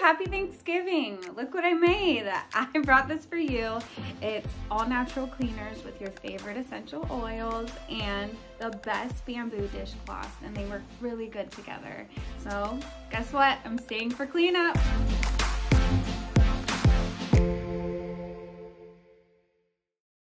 happy Thanksgiving. Look what I made. I brought this for you. It's all natural cleaners with your favorite essential oils and the best bamboo dishcloths and they work really good together. So guess what? I'm staying for cleanup.